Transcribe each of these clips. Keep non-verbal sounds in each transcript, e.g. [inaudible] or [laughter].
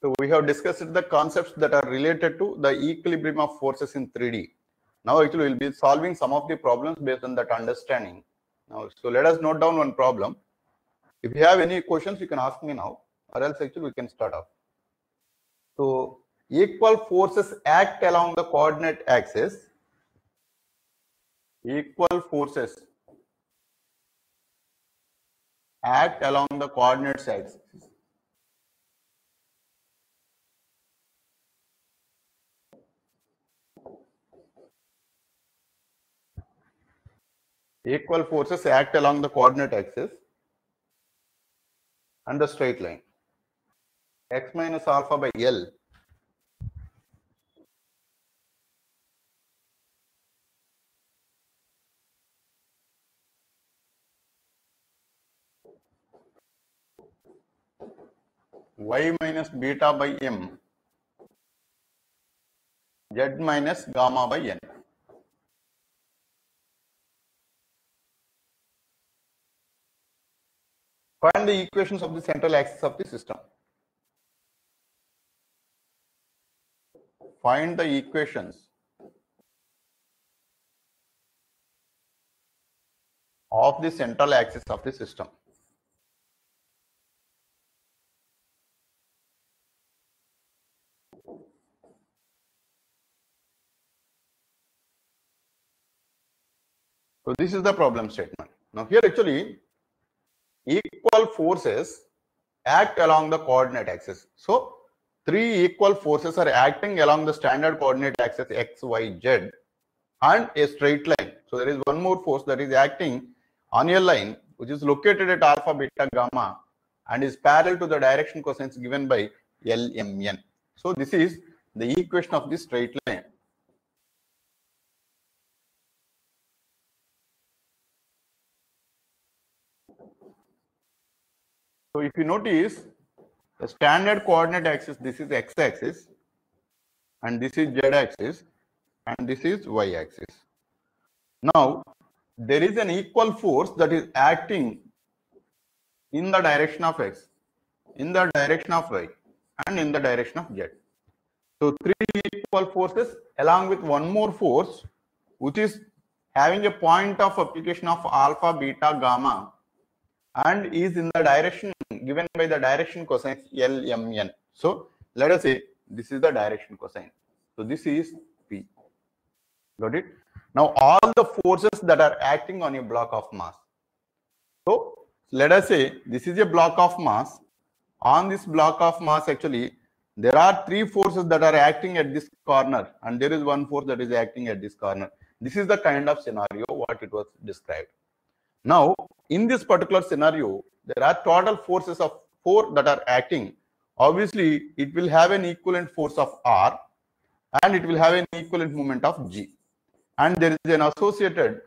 So we have discussed the concepts that are related to the equilibrium of forces in 3D. Now actually we'll be solving some of the problems based on that understanding. Now, so let us note down one problem. If you have any questions, you can ask me now, or else actually we can start off. So equal forces act along the coordinate axis. Equal forces act along the coordinate axis. Equal forces act along the coordinate axis and the straight line. x minus alpha by L y minus beta by m z minus gamma by n. Find the equations of the central axis of the system. Find the equations of the central axis of the system. So this is the problem statement. Now here actually equal forces act along the coordinate axis. So three equal forces are acting along the standard coordinate axis x, y, z and a straight line. So there is one more force that is acting on a line which is located at alpha, beta, gamma and is parallel to the direction cosines given by L, M, N. So this is the equation of the straight line. So if you notice the standard coordinate axis, this is x axis and this is z axis and this is y axis. Now there is an equal force that is acting in the direction of x, in the direction of y and in the direction of z. So three equal forces along with one more force which is having a point of application of alpha, beta, gamma and is in the direction given by the direction cosine L, M, N. So let us say this is the direction cosine. So this is P. Got it? Now all the forces that are acting on a block of mass. So let us say this is a block of mass. On this block of mass actually there are three forces that are acting at this corner and there is one force that is acting at this corner. This is the kind of scenario what it was described. Now, in this particular scenario, there are total forces of four that are acting. Obviously, it will have an equivalent force of R and it will have an equivalent moment of G. And there is an associated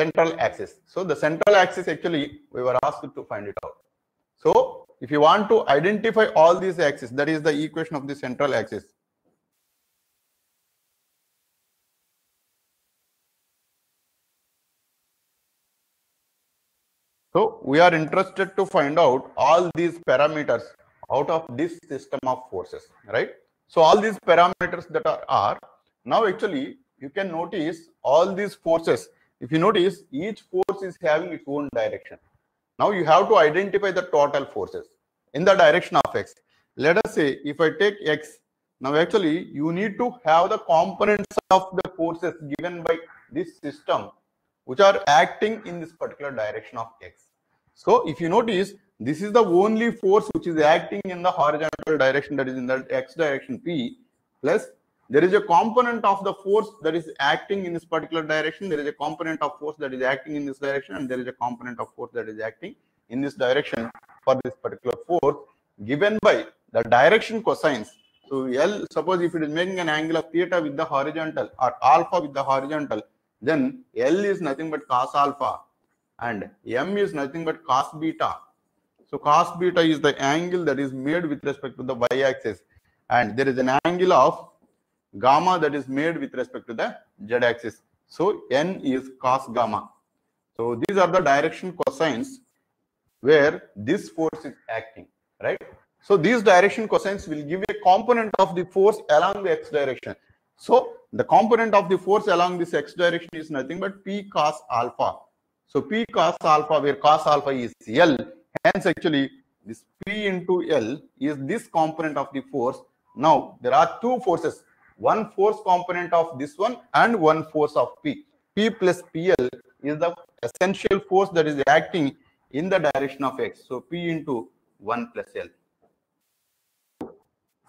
central axis. So, the central axis actually, we were asked to find it out. So, if you want to identify all these axes, that is the equation of the central axis. So we are interested to find out all these parameters out of this system of forces, right? So all these parameters that are, are now actually you can notice all these forces. If you notice each force is having its own direction. Now you have to identify the total forces in the direction of x. Let us say if I take x, now actually you need to have the components of the forces given by this system which are acting in this particular direction of x. So if you notice, this is the only force which is acting in the horizontal direction that is in the x direction p plus there is a component of the force that is acting in this particular direction. There is a component of force that is acting in this direction and there is a component of force that is acting in this direction for this particular force given by the direction cosines. So L, suppose if it is making an angle of theta with the horizontal or alpha with the horizontal, then L is nothing but cos alpha and M is nothing but cos beta. So cos beta is the angle that is made with respect to the y-axis and there is an angle of gamma that is made with respect to the z-axis. So N is cos gamma. So these are the direction cosines where this force is acting, right? So these direction cosines will give a component of the force along the x direction. So the component of the force along this x direction is nothing but p cos alpha. So p cos alpha where cos alpha is L. Hence actually this p into L is this component of the force. Now there are two forces. One force component of this one and one force of P. P plus PL is the essential force that is acting in the direction of X. So P into 1 plus L.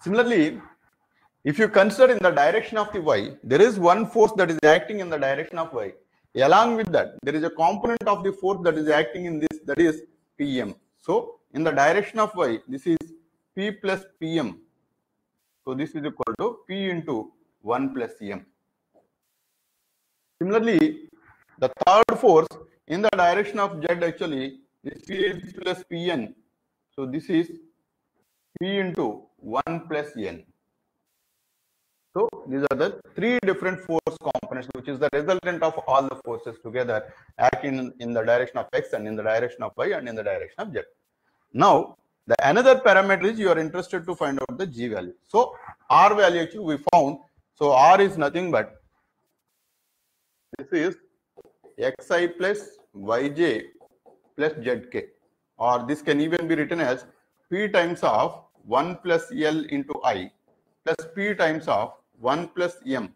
Similarly, if you consider in the direction of the y, there is one force that is acting in the direction of y. Along with that, there is a component of the force that is acting in this, that is Pm. So, in the direction of y, this is P plus Pm. So, this is equal to P into 1 plus M. Similarly, the third force in the direction of z actually, is plus Pn. So, this is P into 1 plus n. So these are the three different force components, which is the resultant of all the forces together acting in, the direction of x and in the direction of y and in the direction of z. Now, the another parameter is you are interested to find out the g value. So r value actually we found. So r is nothing but this is xi plus yj plus zk or this can even be written as p times of 1 plus L into I plus P times of 1 plus M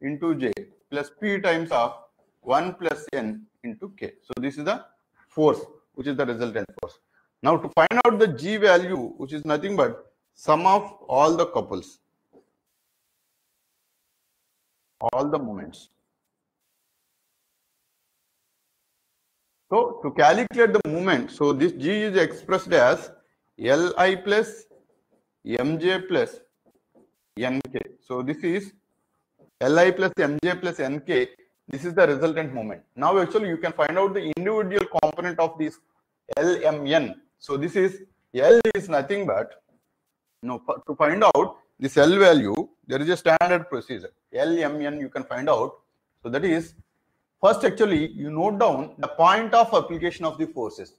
into J plus P times of 1 plus N into K. So this is the force, which is the resultant force. Now to find out the G value, which is nothing but sum of all the couples, all the moments. So to calculate the moment, so this G is expressed as Li plus Mj plus Nk. So this is Li plus Mj plus Nk. This is the resultant moment. Now actually you can find out the individual component of this Lmn. So this is L is nothing but know, to find out this L value, there is a standard procedure. Lmn you can find out. So that is first actually you note down the point of application of the forces.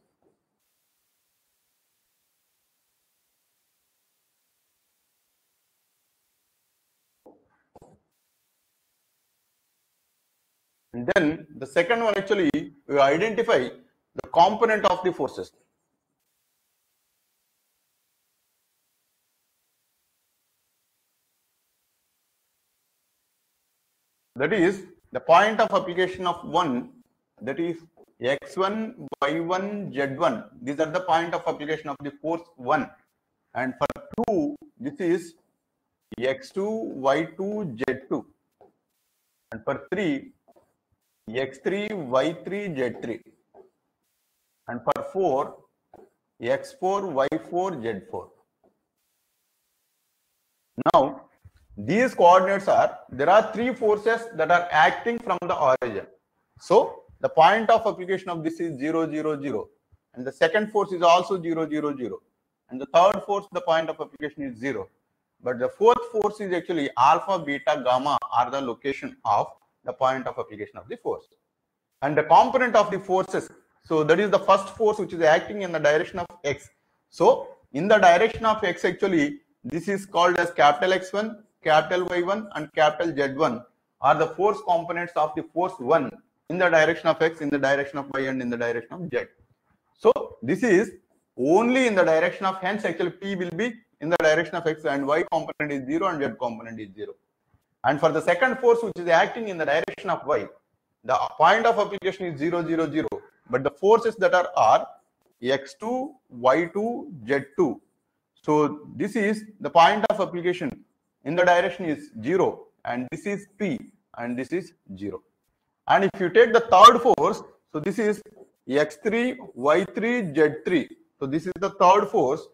And then the second one actually, we identify the component of the forces. That is the point of application of one, that is x1, y1, z1. These are the point of application of the force 1. And for 2, this is x2, y2, z2. And for 3, x3, y3, z3. And for 4, x4, y4, z4. Now, these coordinates are, there are three forces that are acting from the origin. So, the point of application of this is 0, 0, 0. And the second force is also 0, 0, 0. And the third force, the point of application is 0. But the fourth force is actually alpha, beta, gamma are the location of the point of application of the force. And the component of the forces, so that is the first force which is acting in the direction of x. So in the direction of x actually, this is called as capital X1, capital Y1 and capital Z1 are the force components of the force 1 in the direction of x, in the direction of y and in the direction of z. So this is only in the direction of hence actually p will be in the direction of x and y component is 0 and z component is 0. And for the second force which is acting in the direction of y, the point of application is 0, 0, 0. But the forces that are are x2, y2, z2. So this is the point of application in the direction is 0 and this is p and this is 0. And if you take the third force, so this is x3, y3, z3. So this is the third force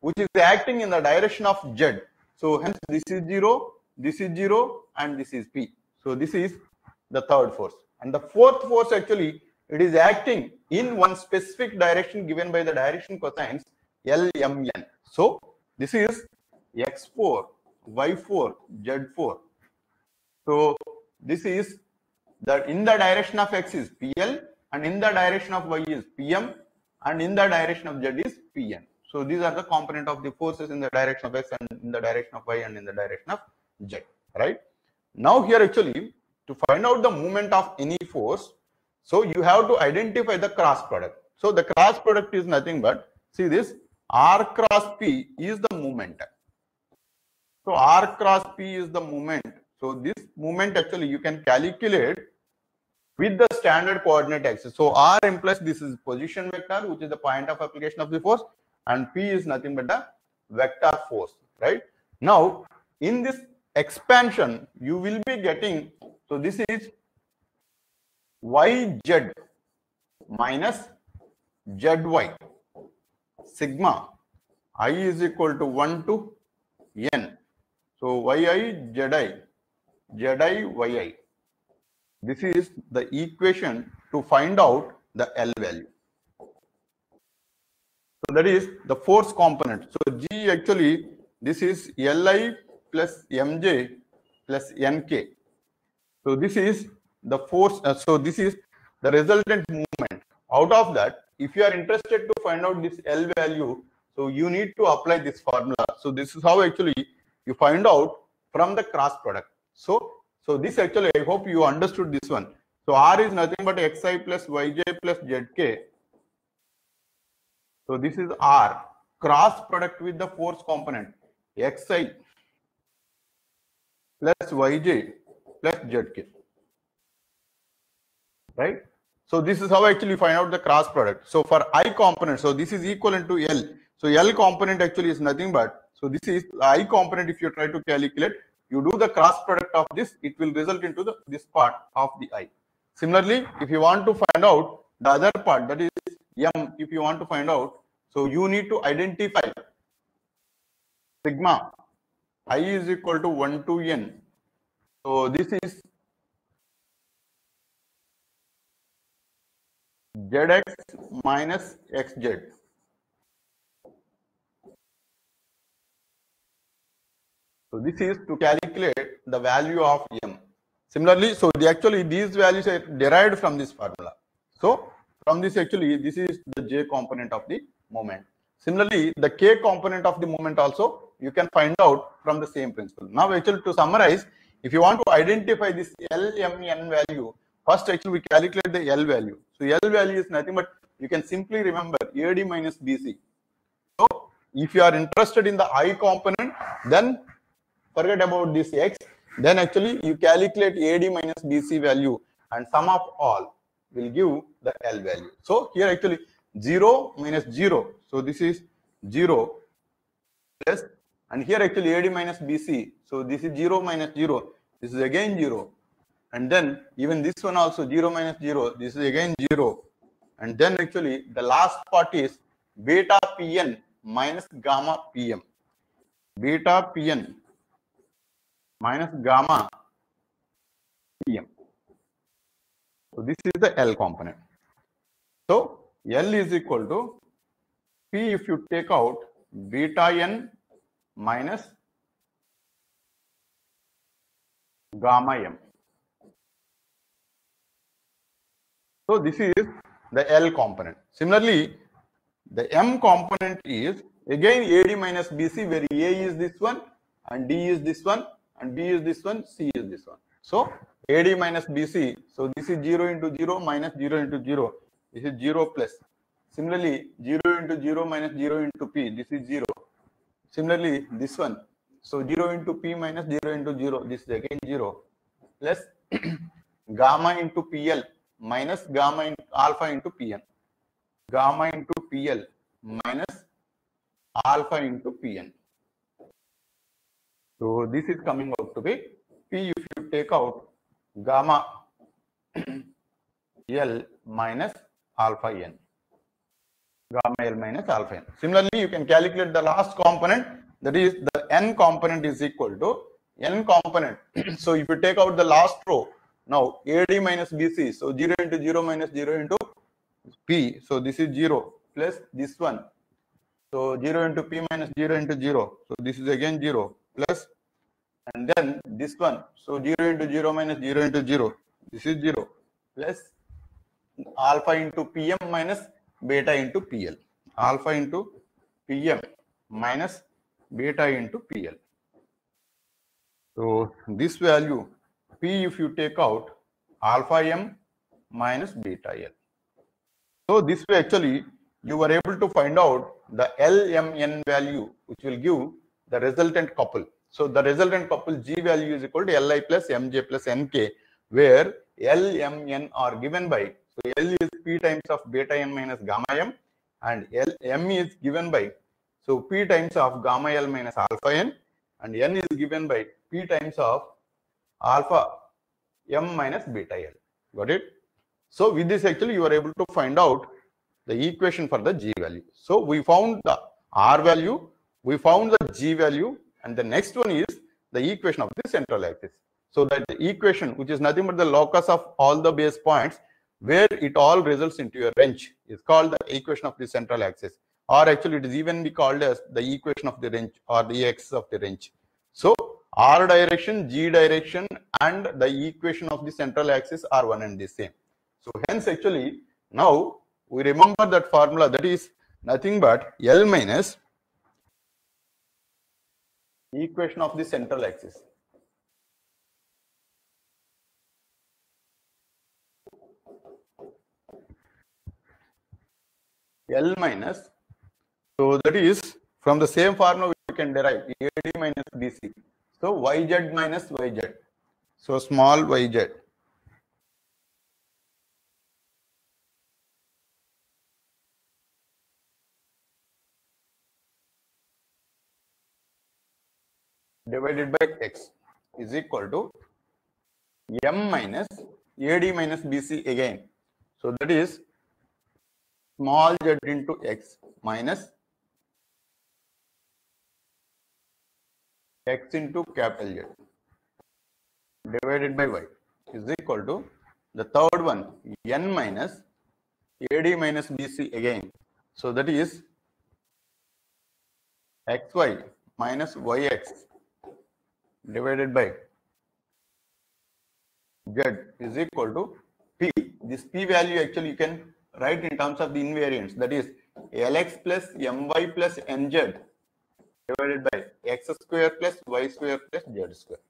which is acting in the direction of z. So hence this is 0, this is 0 and this is P. So this is the third force. And the fourth force actually, it is acting in one specific direction given by the direction cosines LMN. So this is X4, Y4, Z4. So this is that in the direction of X is PL and in the direction of Y is PM and in the direction of Z is PN. So these are the component of the forces in the direction of x and in the direction of y and in the direction of z, right? Now here actually to find out the moment of any force, so you have to identify the cross product. So the cross product is nothing but see this r cross p is the moment. So r cross p is the moment. So this moment actually you can calculate with the standard coordinate axis. So r implies this is position vector, which is the point of application of the force, and p is nothing but a vector force, right? Now, in this expansion, you will be getting, so this is yz minus zy sigma i is equal to 1 to n. So yi zi zi yi this is the equation to find out the L value. So that is the force component. So G actually, this is Li plus Mj plus Nk. So this is the force. Uh, so this is the resultant moment. Out of that, if you are interested to find out this L value, so you need to apply this formula. So this is how actually you find out from the cross product. So so this actually, I hope you understood this one. So R is nothing but xi plus yj plus zk. So this is R cross product with the force component xi plus yj plus zk. Right? So this is how actually find out the cross product. So for I component, so this is equivalent to L. So L component actually is nothing but, so this is I component if you try to calculate, you do the cross product of this, it will result into the this part of the I. Similarly, if you want to find out the other part, that is M, if you want to find out, so you need to identify sigma I is equal to 1 to N. So this is Zx minus Xz. So this is to calculate the value of m. Similarly, so the actually these values are derived from this formula. So from this actually this is the j component of the moment. Similarly, the k component of the moment also you can find out from the same principle. Now actually to summarize, if you want to identify this LMN value, first actually we calculate the L value. So L value is nothing but you can simply remember AD minus BC. So if you are interested in the I component, then forget about this x then actually you calculate AD minus BC value and sum of all will give the L value. So here actually 0 minus 0. So this is 0 plus and here actually AD minus BC. So this is 0 minus 0. This is again 0. And then even this one also 0 minus 0. This is again 0. And then actually the last part is beta Pn minus gamma Pm. Beta Pn minus gamma Pm. So this is the L component. So L is equal to P if you take out beta n minus gamma m. So this is the L component. Similarly, the M component is again AD minus BC where A is this one and D is this one and B is this one, C is this one. So AD minus BC. So this is 0 into 0 minus 0 into 0. This is 0 plus. Similarly, 0 into 0 minus 0 into P. This is 0. Similarly, this one. So 0 into P minus 0 into 0. This is again 0. Plus [clears throat] gamma into PL minus gamma into alpha into PN. Gamma into PL minus alpha into PN. So this is coming out to be P if you take out gamma [clears throat] L minus alpha n. Gamma L minus alpha n. Similarly, you can calculate the last component that is the n component is equal to n component. [clears throat] so if you take out the last row, now AD minus BC, so 0 into 0 minus 0 into P. So this is 0 plus this one. So 0 into P minus 0 into 0. So this is again 0 plus and then this one so 0 into 0 minus 0 into 0 this is 0 plus alpha into pm minus beta into pl alpha into Pm minus beta into PL. So this value P if you take out alpha m minus beta L. So this way actually you were able to find out the LMN value which will give the resultant couple. So the resultant couple G value is equal to Li plus Mj plus Nk where LMN are given by so L is P times of beta n minus gamma m and L, M is given by so P times of gamma L minus alpha n and N is given by P times of alpha M minus beta L. Got it? So with this actually you are able to find out the equation for the G value. So we found the R value, we found the G value and the next one is the equation of the central axis. So that the equation which is nothing but the locus of all the base points where it all results into a wrench is called the equation of the central axis or actually it is even be called as the equation of the wrench or the axis of the wrench. So r direction, g direction and the equation of the central axis are one and the same. So hence actually now we remember that formula that is nothing but L minus equation of the central axis. L minus so that is from the same formula we can derive AD minus BC. So YZ minus YZ. So small YZ. divided by x is equal to m minus AD minus BC again. So that is small z into x minus x into capital Z divided by y is equal to the third one n minus AD minus BC again. So that is xy minus yx divided by z is equal to p. This p value actually you can write in terms of the invariants that is lx plus my plus nz divided by x square plus y square plus z square.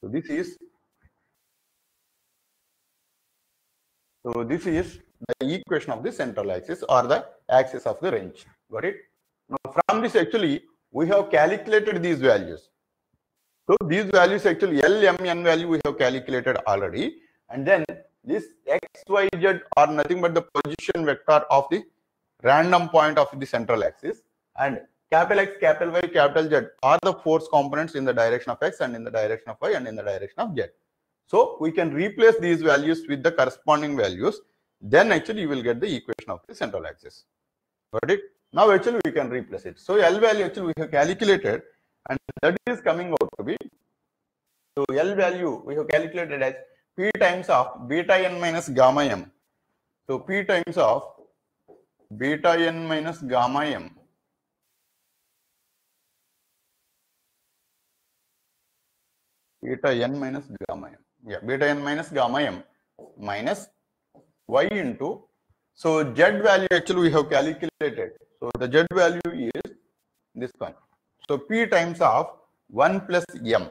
So this is so this is the equation of the central axis or the axis of the wrench. Got it? Now from this actually we have calculated these values. So these values actually L, M, N value we have calculated already. And then this X, Y, Z are nothing but the position vector of the random point of the central axis. And capital X, capital Y, capital Z are the force components in the direction of X and in the direction of Y and in the direction of Z. So we can replace these values with the corresponding values. Then actually you will get the equation of the central axis. Got it? Now actually we can replace it. So L value actually we have calculated and that is coming out to be so L value we have calculated as P times of beta n minus gamma m. So P times of beta n minus gamma m beta n minus gamma m. Yeah, beta n minus gamma m minus y into so z value actually we have calculated. So the z value is this one. So P times of 1 plus M.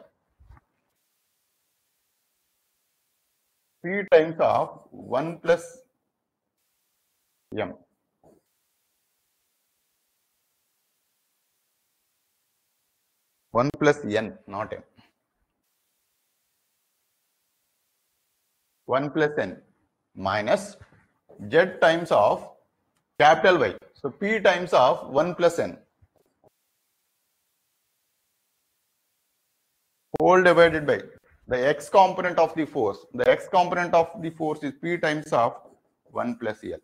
P times of 1 plus M. One plus N, not M. One plus N minus Z times of capital Y. So P times of one plus N. whole divided by the x component of the force. The x component of the force is P times of 1 plus L.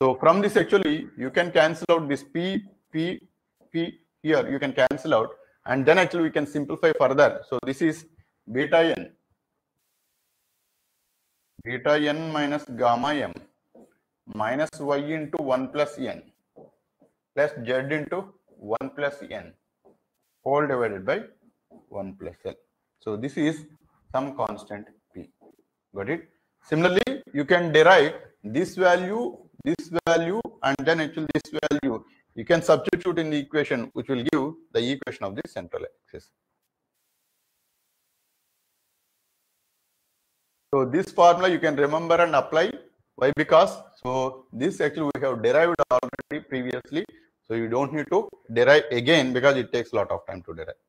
So from this actually you can cancel out this P, P, P here you can cancel out and then actually we can simplify further. So this is beta n beta n minus gamma m minus y into 1 plus n plus z into 1 plus n whole divided by 1 plus L. So this is some constant P. Got it? Similarly, you can derive this value, this value, and then actually this value you can substitute in the equation which will give the equation of the central axis. So this formula you can remember and apply. Why? Because so this actually we have derived already previously. So you don't need to derive again because it takes a lot of time to derive.